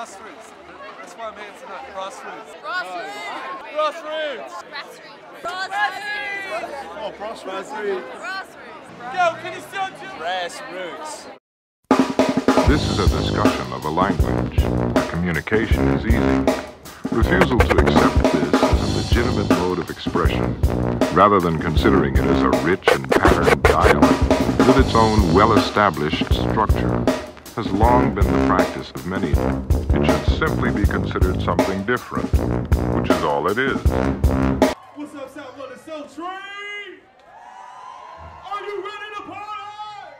Crossroads. That's why I'm here tonight. Crossroads. Brassroots. Crossroads. Brassroots. Oh, Crossroads. Brassroots. Yo, can you still do Brassroots. This is a discussion of a language. Communication is easy. Refusal to accept this as a legitimate mode of expression, rather than considering it as a rich and patterned dialect with its own well-established structure, has long been the practice of many. It should simply be considered something different, which is all it is. What's up, South London Soul Train? Are you ready to party?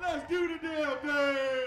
Let's do the damn thing.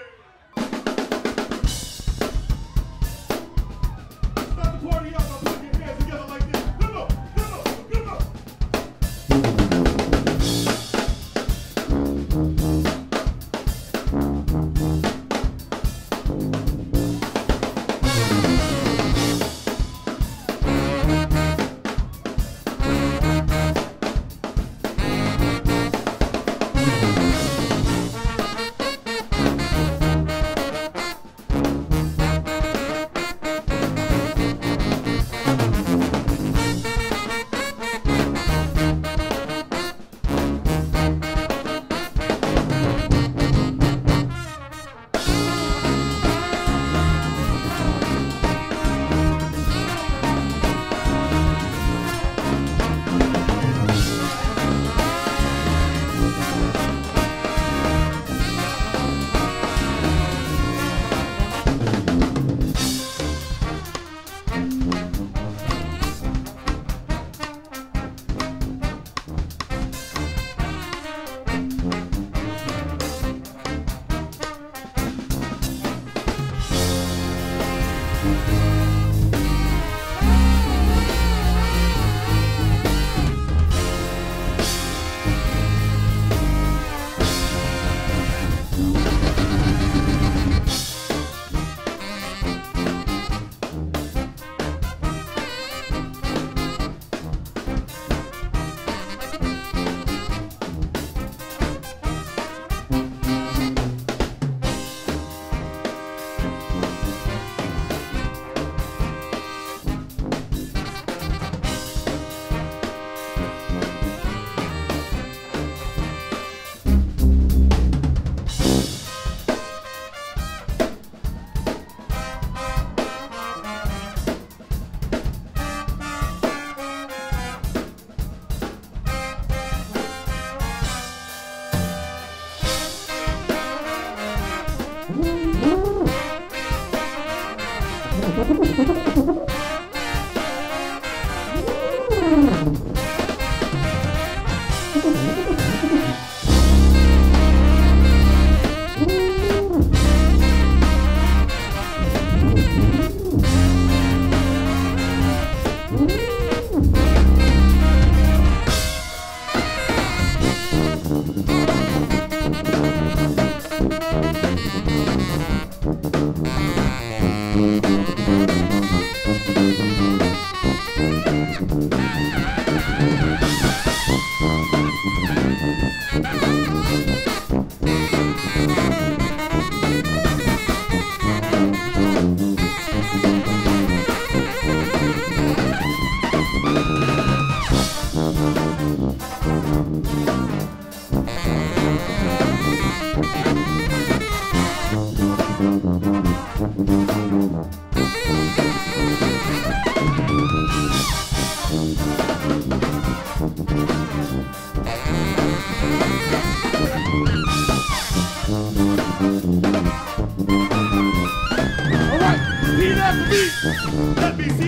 Thank you. Let me see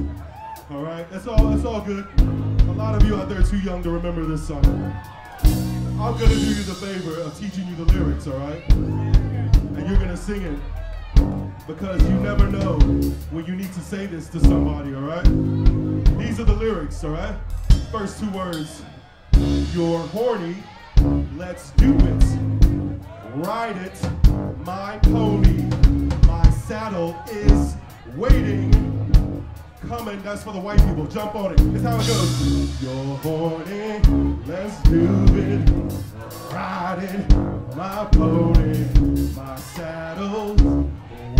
All right, that's all. That's all good. A lot of you out there are too young to remember this song. I'm gonna do you the favor of teaching you the lyrics. All right, and you're gonna sing it because you never know when you need to say this to somebody. All right. These are the lyrics. All right. First two words. You're horny. Let's do it. Ride it, my pony. My saddle is waiting. Coming, that's for the white people. Jump on it. It's how it goes. You're horny, let's do it. Ride it, my pony. My saddle's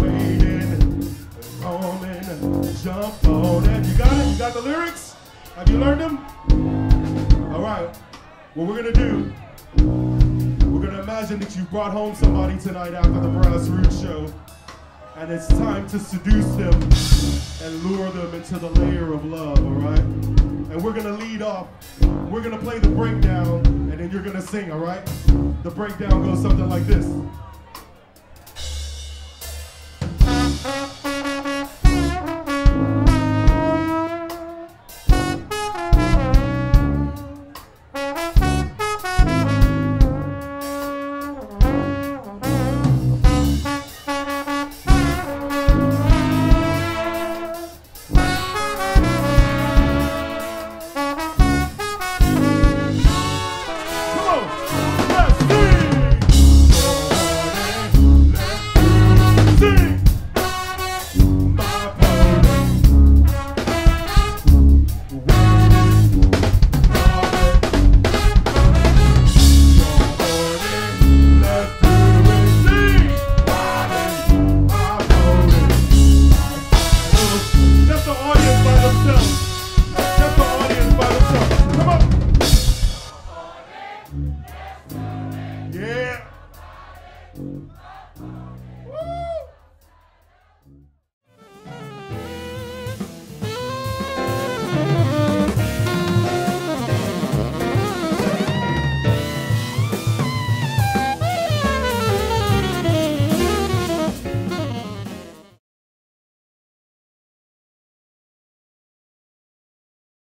waiting. Coming, jump on it. You got it? You got the lyrics? Have you learned them? All right. What we're gonna do we're gonna imagine that you brought home somebody tonight after the Brassroots show, and it's time to seduce them and lure them into the layer of love, all right? And we're gonna lead off. We're gonna play the breakdown, and then you're gonna sing, all right? The breakdown goes something like this.